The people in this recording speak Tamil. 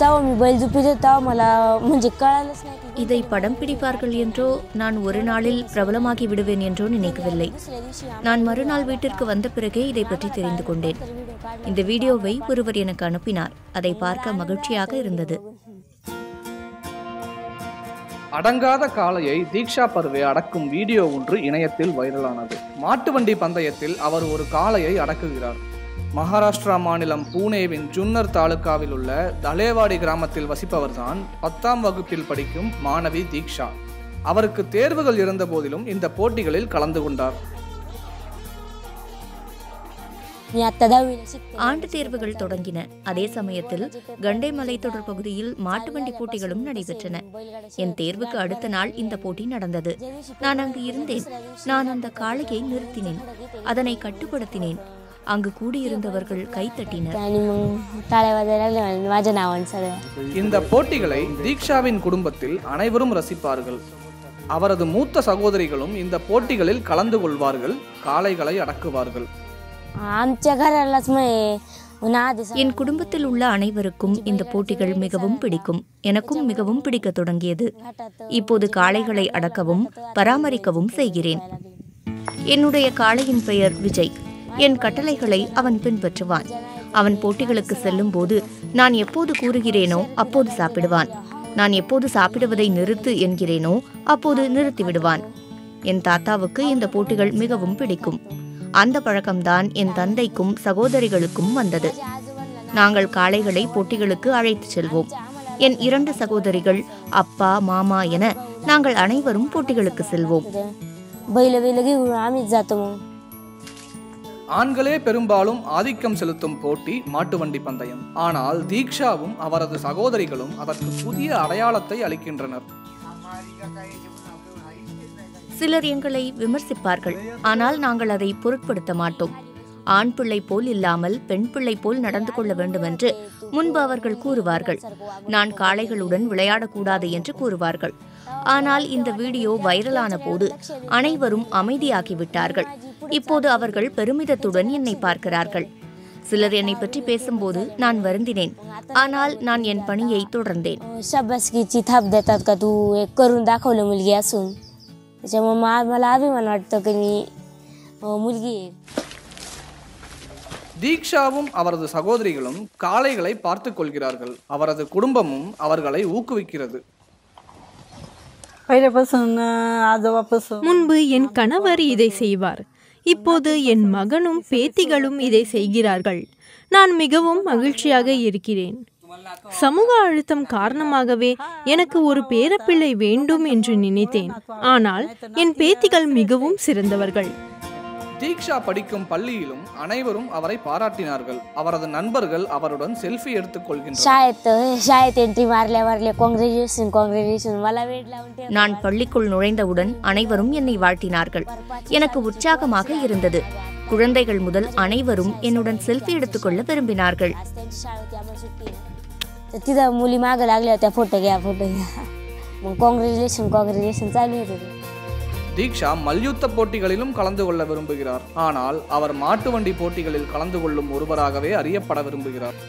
तेव्हा मी बैल झोपीत होतो तेव्हा मला म्हणजे कळालंच नाही की இதை படம் பிடிப்பார்கள் என்றோ நான் ஒரு நாளில் பிரபலமாகி விடுவேன் என்றோ நினைக்கவில்லை दुसऱ्या दिवशी आम्ही நான் மறுநாள் வீட்டிற்கு வந்த பிறகே இதை பற்றி தெரிந்து கொண்டேன் व्हिडिओ काढ இந்த வீடியோவை ஒருவர் எனக்கு அனுப்பினார் அதை பார்க்க மகிழ்ச்சியாக இருந்தது அடங்காத காளையை தீக்ஷா பருவே அடக்கும் வீடியோ ஒன்று இணையத்தில் வைரலானது மாட்டு வண்டி பந்தயத்தில் அவர் ஒரு காளையை அடக்குகிறார் மகாராஷ்டிரா மாநிலம் பூனேவின் ஜுன்னர் தாலுக்காவில் உள்ள தலேவாடி கிராமத்தில் வசிப்பவர்தான் பத்தாம் வகுப்பில் படிக்கும் மாணவி தீக்ஷா. அவருக்கு தேர்வுகள் இருந்த போதிலும் இந்த போட்டிகளில் கலந்து கொண்டார். ஆண்டு தேர்வுகள் தொடங்கின. அதே சமயத்தில் கண்டைமலை தொடர் பகுதியில் மாட்டு வண்டி போட்டிகளும் நடைபெற்றன. என் தேர்வுக்கு அடுத்த நாள் இந்த போட்டி நடந்தது. நான் அங்கு இருந்தேன். நான் அந்த காளையை நிறுத்தினேன். அதனை கட்டுப்படுத்தினேன். அங்கு கூடியிருந்தவர்கள் கைத்தட்டினர் இந்த போட்டிகளை தீக்ஷாவின் குடும்பத்தில் அனைவரும் ரசிப்பார்கள். அவரது மூத்த சகோதரிகளும் இந்த போட்டிகளில் கலந்து கொள்வார்கள் காளைகளை அடக்குவார்கள். என் குடும்பத்தில் உள்ள அனைவருக்கும் இந்த போட்டிகள் மிகவும் பிடிக்கும். எனக்கும் மிகவும் பிடிக்க தொடங்கியது. இப்போது காளைகளை அடக்கவும் பராமரிக்கவும் செய்கிறேன். என்னுடைய காளையின் பெயர் விஜய். என் கட்டளைகளை அவன் பின்பற்றுவான். அவன் போட்டிகளுக்கு செல்லும் போது நான் எப்போது கூறுகிறேனோ அப்போது சாப்பிடுவான். நான் எப்போது சாப்பிடுவதை நிறுத்து என்கிறேனோ அப்போது நிறுத்தி விடுவான் என் தாத்தாவுக்கு இந்த போட்டிகள் மிகவும் பிடிக்கும். அந்த பழக்கம்தான் என் தந்தைக்கும் சகோதரிகளுக்கும் வந்தது. நாங்கள் காளைகளை போட்டிகளுக்கு அழைத்துச் செல்வோம். என் இரண்டு சகோதரிகள் அப்பா மாமா என நாங்கள் அனைவரும் போட்டிகளுக்கு செல்வோம். ஆண்களே பெரும்பாலும் ஆதிக்கம் செலுத்தும் போட்டி மாட்டு வண்டி பந்தயம். ஆனால் தீக்ஷாவும் அவரது சகோதரிகளும் அதற்கு புதிய அடையாளத்தை அளிக்கின்றனர். சிலர் எங்களை விமர்சிப்பார்கள். ஆனால் நாங்கள் அதை பொருட்படுத்த மாட்டோம். ஆண் பிள்ளை போல் இல்லாமல் பெண் பிள்ளை போல் நடந்து கொள்ள வேண்டும் என்று முன்பு அவர்கள் கூறுவார்கள். நான் காளைகளுடன் விளையாடக்கூடாது என்று கூறுவார்கள். ஆனால் இந்த வீடியோ வைரலான போது அனைவரும் அமைதியாகிவிட்டார்கள். இப்போது அவர்கள் பெருமிதத்துடன் என்னை பார்க்கிறார்கள். சிலர் என்னை பற்றி பேசும்போது நான் வருந்தினேன். ஆனால் நான் என் பணியை தொடர்ந்தேன். தீக்ஷாவும் அவரது சகோதரிகளும் காளைகளை பார்த்துக் கொள்கிறார்கள். அவரது குடும்பமும் அவர்களை ஊக்குவிக்கிறது. முன்பு என் கணவர் இதை செய்வார். இப்போது என் மகனும் பேத்திகளும் இதை செய்கிறார்கள். நான் மிகவும் மகிழ்ச்சியாக இருக்கிறேன். சமூக அழுத்தம் காரணமாகவே எனக்கு ஒரு பேரப்பிள்ளை வேண்டும் என்று நினைத்தேன். ஆனால் என் பேத்திகள் மிகவும் சிறந்தவர்கள். தீக்ஷா படிக்கும் பள்ளியிலும் அனைவரும் அவரை பாராட்டினார்கள் அவரது நண்பர்கள் அவருடன் செல்ஃபி எடுத்துக் கொள்கின்றனர் शाळेत शाळेत एंट्री मारल्या मारल्या काँग्रॅच्युलेशन काँग्रॅच्युलेशन मला वेट लावून ठेव நான் பள்ளிக்குள் நுழைந்தவுடன் அனைவரும் என்னை வாழ்த்தினார்கள் எனக்கு உற்சாகமாக இருந்தது குழந்தைகள் முதல் அனைவரும் என்னுடன் செல்ஃபி எடுத்துக்கொள்ள விரும்பினார்கள் आज त्यांची शाळा होती आम्हाला सुट्टी आहे. तर तिथं मुली मागं लागल्या होत्या फोटो घ्या फोटो घ्या मग काँग्रॅच्युलेशन काँग्रॅच्युलेशन चालू होते ते. தீக்ஷா மல்யுத்த போட்டிகளிலும் கலந்து கொள்ள விரும்புகிறார். ஆனால் அவர் மாட்டு வண்டி போட்டிகளில் கலந்து கொள்ளும் ஒருவராகவே அறியப்பட விரும்புகிறார்.